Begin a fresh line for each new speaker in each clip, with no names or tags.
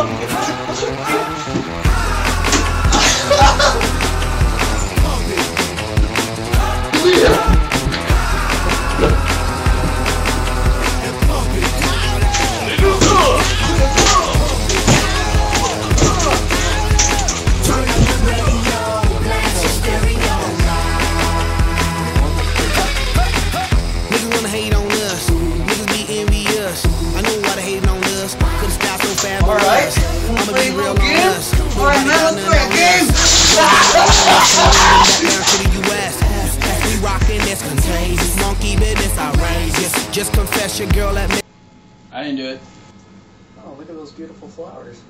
어? Stopped so fast.
All right.
I'ma
Play a little game? All right, man, let's play a game.
Back down to the US. As we rockin', that's contagious. Monkey business outrageous. Just confess your girl at me.
I didn't do it.
Oh, look at those beautiful flowers.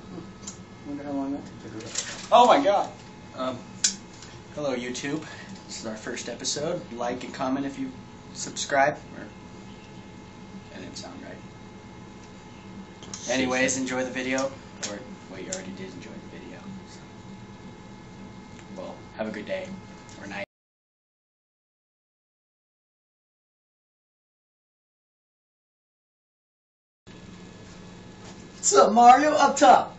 Wonder how long that took to grow.
Oh my god. Um, hello YouTube. This is our first episode. Like and comment if you subscribe. Or that didn't sound right. Anyways, enjoy the video. Or well, you already did enjoy the video. So. Well, have a good day or night.
What's up, Mario? Up top.